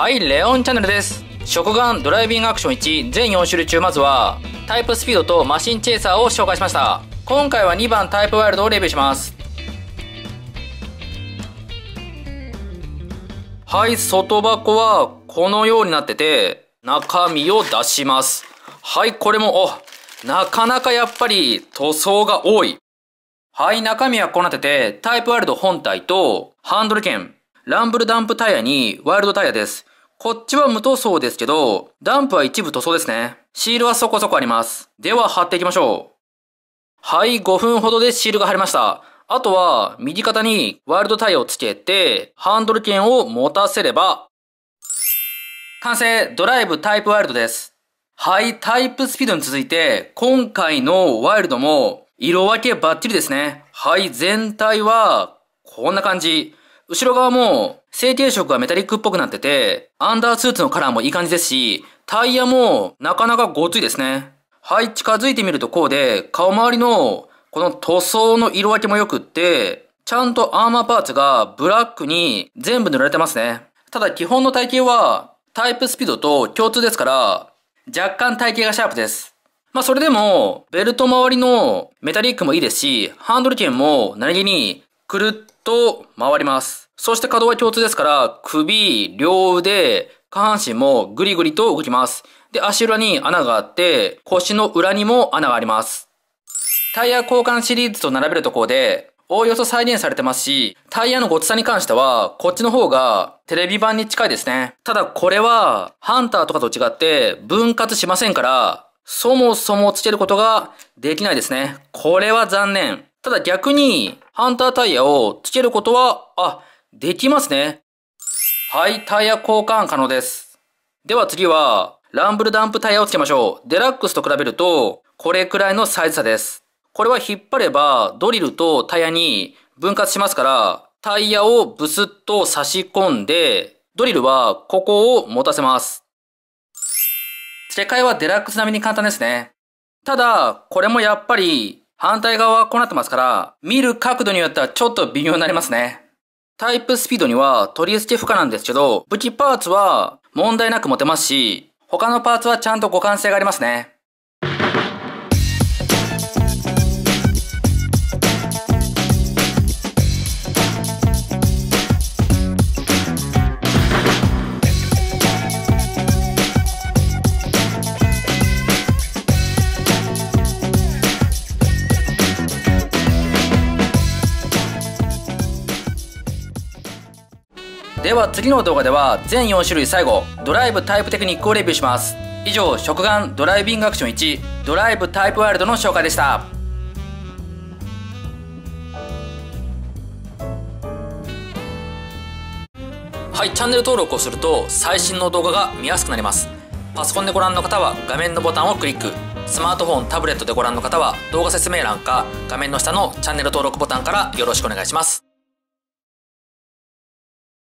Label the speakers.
Speaker 1: はい、レオンチャンネルです。食玩ドライビングアクション1全4種類中まずはタイプスピードとマシンチェイサーを紹介しました。今回は2番タイプワイルドをレビューします。はい、外箱はこのようになってて中身を出します。はい、これも、お、なかなかやっぱり塗装が多い。はい、中身はこうなってて、タイプワイルド本体と、ハンドル剣、ランブルダンプタイヤにワイルドタイヤです。こっちは無塗装ですけど、ダンプは一部塗装ですね。シールはそこそこあります。では貼っていきましょう。はい、5分ほどでシールが貼れました。あとは、右肩にワイルドタイヤをつけて、ハンドル剣を持たせれば、完成ドライブタイプワイルドです。はい、タイプスピードに続いて、今回のワイルドも、色分けバッチリですね。はい、全体は、こんな感じ。後ろ側も、成形色がメタリックっぽくなってて、アンダースーツのカラーもいい感じですし、タイヤもなかなかごついですね。はい、近づいてみるとこうで、顔周りのこの塗装の色分けも良くって、ちゃんとアーマーパーツがブラックに全部塗られてますね。ただ基本の体型はタイプスピードと共通ですから、若干体型がシャープです。まあそれでも、ベルト周りのメタリックもいいですし、ハンドル剣も何気にくるっと回ります。そして可動は共通ですから、首、両腕、下半身もグリグリと動きます。で、足裏に穴があって、腰の裏にも穴があります。タイヤ交換シリーズと並べるところで、おおよそ再現されてますし、タイヤのごつさに関しては、こっちの方がテレビ版に近いですね。ただこれは、ハンターとかと違って分割しませんから、そもそもつけることができないですね。これは残念。ただ逆に、ハンタータイヤをつけることは、あ、できますね。はい、タイヤ交換可能です。では次は、ランブルダンプタイヤをつけましょう。デラックスと比べると、これくらいのサイズ差です。これは引っ張れば、ドリルとタイヤに分割しますから、タイヤをブスッと差し込んで、ドリルはここを持たせます。付け替えはデラックス並みに簡単ですね。ただ、これもやっぱり反対側はこうなってますから、見る角度によってはちょっと微妙になりますね。タイプスピードには取り付け不可なんですけど、武器パーツは問題なく持てますし、他のパーツはちゃんと互換性がありますね。では次の動画では全4種類最後ドライブタイプテクニックをレビューします。以上食玩ドライビングアクション1ドライブタイプワイルドの紹介でした。はいチャンネル登録をすると最新の動画が見やすくなります。パソコンでご覧の方は画面のボタンをクリック。スマートフォンタブレットでご覧の方は動画説明欄か画面の下のチャンネル登録ボタンからよろしくお願いします。